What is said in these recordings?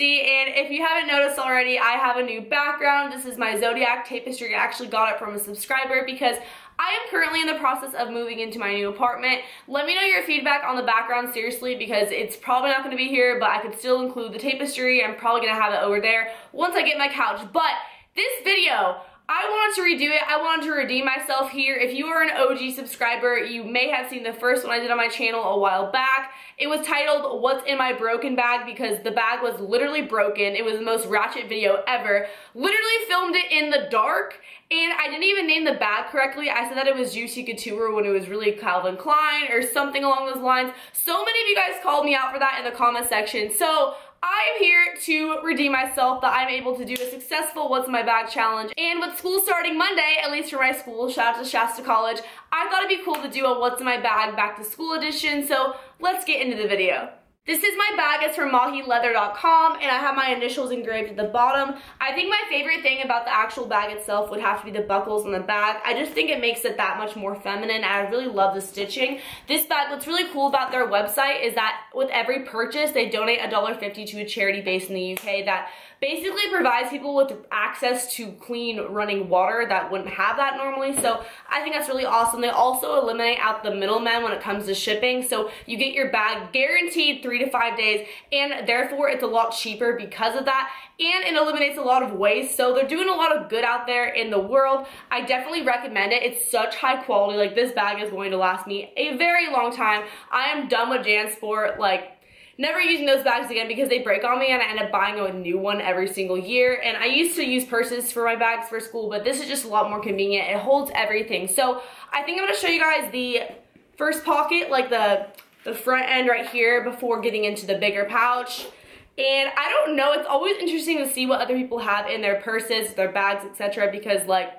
and if you haven't noticed already, I have a new background. This is my Zodiac tapestry. I actually got it from a subscriber because I am currently in the process of moving into my new apartment. Let me know your feedback on the background seriously because it's probably not going to be here, but I could still include the tapestry. I'm probably going to have it over there once I get my couch. But this video, I wanted to redo it. I wanted to redeem myself here. If you are an OG subscriber, you may have seen the first one I did on my channel a while back. It was titled, What's in My Broken Bag? because the bag was literally broken. It was the most ratchet video ever. Literally filmed it in the dark, and I didn't even name the bag correctly. I said that it was Juicy Couture when it was really Calvin Klein or something along those lines. So many of you guys called me out for that in the comment section. So I am here to redeem myself that I'm able to do a successful What's My Bag challenge. And with school starting Monday, at least for my school, shout out to Shasta College, I thought it'd be cool to do a What's in My Bag back to school edition, so let's get into the video. This is my bag, it's from mahileather.com and I have my initials engraved at the bottom. I think my favorite thing about the actual bag itself would have to be the buckles on the back. I just think it makes it that much more feminine. I really love the stitching. This bag, what's really cool about their website is that with every purchase, they donate $1.50 to a charity based in the UK that basically provides people with access to clean running water that wouldn't have that normally. So I think that's really awesome. They also eliminate out the middlemen when it comes to shipping. So you get your bag guaranteed three to five days and therefore it's a lot cheaper because of that and it eliminates a lot of waste. So they're doing a lot of good out there in the world. I definitely recommend it. It's such high quality. Like this bag is going to last me a very long time. I am done with JanSport. Like never using those bags again because they break on me and I end up buying a new one every single year. And I used to use purses for my bags for school, but this is just a lot more convenient. It holds everything. So I think I'm gonna show you guys the first pocket, like the, the front end right here before getting into the bigger pouch. And I don't know, it's always interesting to see what other people have in their purses, their bags, etc. because like,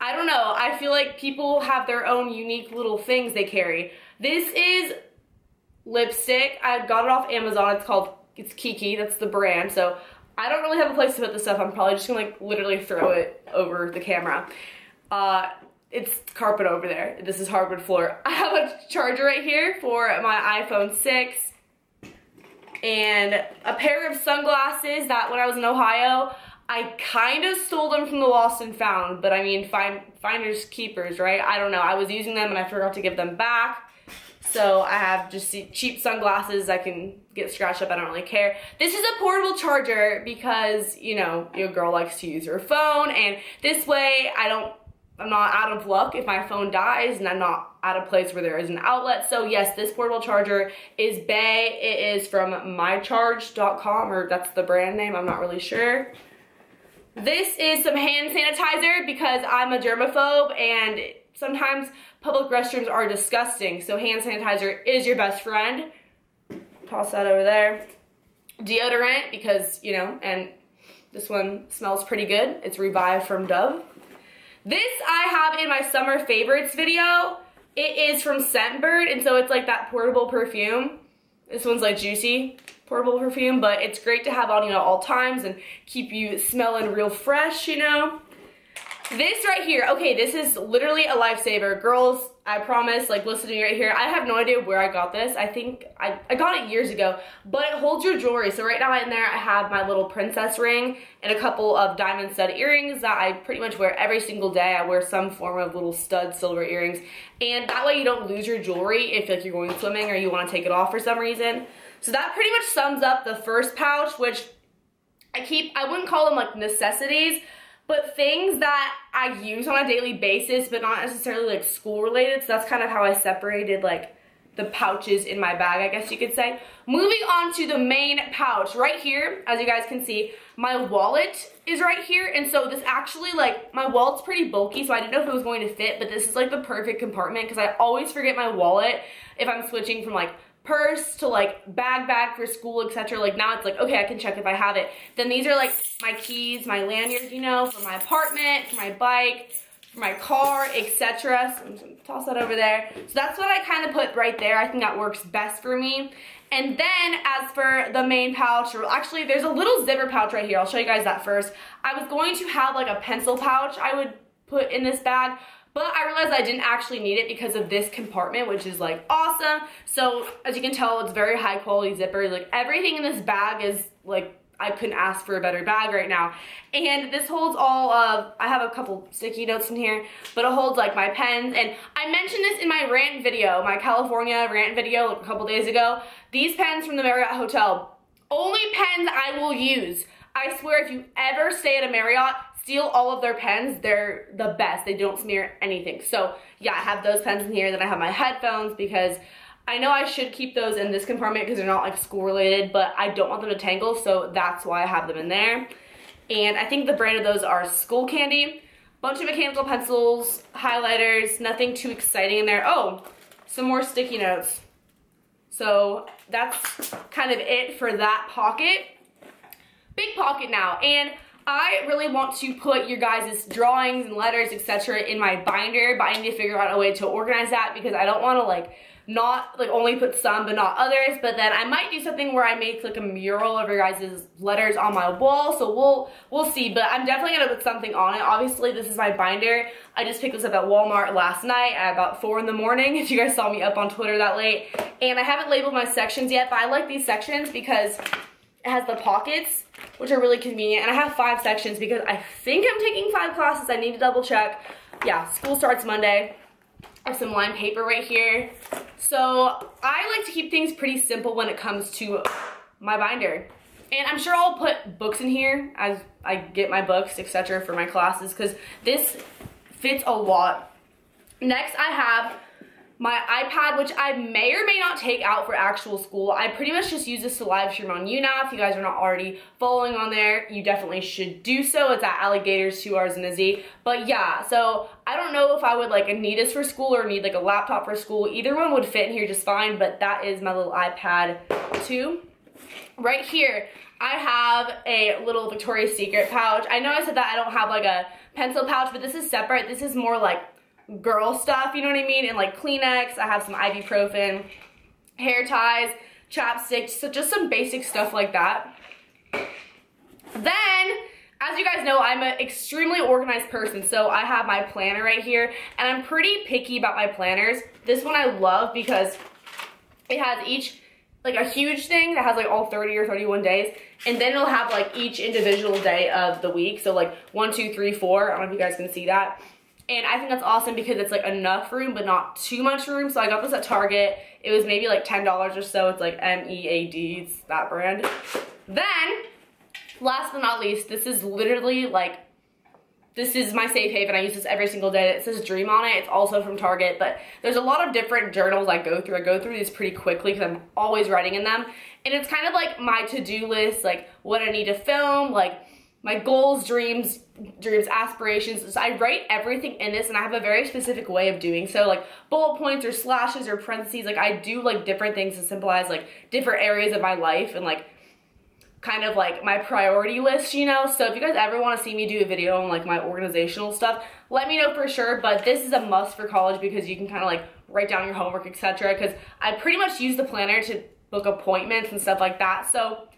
I don't know, I feel like people have their own unique little things they carry. This is lipstick. I got it off Amazon. It's called, it's Kiki. That's the brand. So I don't really have a place to put this stuff. I'm probably just gonna like literally throw it over the camera. Uh, it's carpet over there. This is hardwood floor. I have a charger right here for my iPhone 6 and a pair of sunglasses that when I was in Ohio, I kind of stole them from the lost and found, but I mean, find, finders keepers, right? I don't know. I was using them and I forgot to give them back. So I have just cheap sunglasses I can get scratched up. I don't really care. This is a portable charger because, you know, your girl likes to use her phone and this way I don't, I'm not out of luck if my phone dies and I'm not at a place where there is an outlet. So yes, this portable charger is Bay. It is from mycharge.com or that's the brand name. I'm not really sure. This is some hand sanitizer because I'm a germaphobe and sometimes public restrooms are disgusting, so hand sanitizer is your best friend. Toss that over there. Deodorant, because, you know, and this one smells pretty good. It's Revive from Dove. This I have in my summer favorites video. It is from Scentbird, and so it's like that portable perfume. This one's like juicy portable perfume, but it's great to have on, you know, all times and keep you smelling real fresh, you know. This right here, okay, this is literally a lifesaver. Girls, I promise, like listen to me right here. I have no idea where I got this. I think I, I got it years ago, but it holds your jewelry. So right now in there, I have my little princess ring and a couple of diamond stud earrings that I pretty much wear every single day. I wear some form of little stud silver earrings. And that way you don't lose your jewelry if like you're going swimming or you want to take it off for some reason. So that pretty much sums up the first pouch, which I keep, I wouldn't call them like necessities, but things that I use on a daily basis, but not necessarily like school related. So that's kind of how I separated like the pouches in my bag, I guess you could say. Moving on to the main pouch. Right here, as you guys can see, my wallet is right here. And so this actually, like, my wallet's pretty bulky, so I didn't know if it was going to fit, but this is like the perfect compartment because I always forget my wallet if I'm switching from like purse to like bag bag for school, etc. Like now it's like, okay, I can check if I have it. Then these are like my keys, my lanyard, you know, for my apartment, for my bike, for my car, etc. So I'm just gonna toss that over there. So that's what I kind of put right there. I think that works best for me. And then as for the main pouch, actually there's a little zipper pouch right here. I'll show you guys that first. I was going to have like a pencil pouch I would put in this bag, but I realized I didn't actually need it because of this compartment, which is like awesome. So as you can tell, it's very high quality zipper. Like everything in this bag is like I couldn't ask for a better bag right now. And this holds all of, I have a couple sticky notes in here, but it holds like my pens. And I mentioned this in my rant video, my California rant video like a couple days ago. These pens from the Marriott Hotel, only pens I will use. I swear if you ever stay at a Marriott, steal all of their pens. They're the best. They don't smear anything. So yeah, I have those pens in here. Then I have my headphones because I know I should keep those in this compartment because they're not like school related, but I don't want them to tangle, so that's why I have them in there. And I think the brand of those are Skullcandy. Bunch of mechanical pencils, highlighters, nothing too exciting in there. Oh, some more sticky notes. So that's kind of it for that pocket. Big pocket now. And I really want to put your guys' drawings and letters, etc. in my binder, but I need to figure out a way to organize that because I don't want to like not like only put some but not others. But then I might do something where I make like a mural of your guys' letters on my wall so we'll we'll see. But I'm definitely gonna put something on it. Obviously this is my binder. I just picked this up at Walmart last night at about 4 in the morning if you guys saw me up on Twitter that late. And I haven't labeled my sections yet but I like these sections because it has the pockets which are really convenient and I have five sections because I think I'm taking five classes I need to double check yeah school starts Monday I have some lined paper right here. So I like to keep things pretty simple when it comes to my binder. And I'm sure I'll put books in here as I get my books, etc. for my classes because this fits a lot. Next, I have my iPad, which I may or may not take out for actual school. I pretty much just use this to live stream on YouNow. If you guys are not already following on there, you definitely should do so. It's at Allygatorrz, two R's and a Z. But yeah, so I don't know if I would like need this for school or need like a laptop for school. Either one would fit in here just fine, but that is my little iPad 2. Right here, I have a little Victoria's Secret pouch. I know I said that I don't have like a pencil pouch, but this is separate. This is more like girl stuff, you know what I mean? And like Kleenex, I have some ibuprofen, hair ties, chapsticks, so just some basic stuff like that. Then, as you guys know, I'm an extremely organized person, so I have my planner right here, and I'm pretty picky about my planners. This one I love because it has each, like a huge thing that has like all 30 or 31 days, and then it'll have like each individual day of the week, so like one, two, three, four, I don't know if you guys can see that. And I think that's awesome because it's like enough room but not too much room. So I got this at Target. It was maybe like $10 or so. It's like M-E-A-D, it's that brand. Then, last but not least, this is literally like, this is my safe haven. I use this every single day. It says Dream on it. It's also from Target, but there's a lot of different journals I go through. I go through these pretty quickly because I'm always writing in them. And it's kind of like my to-do list, like what I need to film, like my goals, dreams, dreams, aspirations. So I write everything in this and I have a very specific way of doing so like bullet points or slashes or parentheses. Like I do like different things to symbolize like different areas of my life and like kind of like my priority list, you know? So if you guys ever want to see me do a video on like my organizational stuff, let me know for sure. But this is a must for college because you can kind of like write down your homework, etc. Because I pretty much use the planner to book appointments and stuff like that. So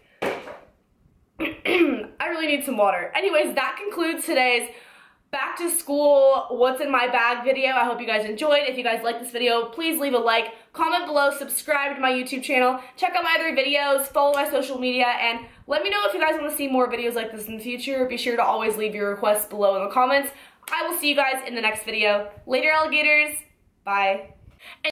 I really need some water. Anyways, that concludes today's back to school what's in my bag video. I hope you guys enjoyed. If you guys like this video, please leave a like, comment below, subscribe to my YouTube channel, check out my other videos, follow my social media, and let me know if you guys want to see more videos like this in the future. Be sure to always leave your requests below in the comments. I will see you guys in the next video. Later, alligators. Bye. And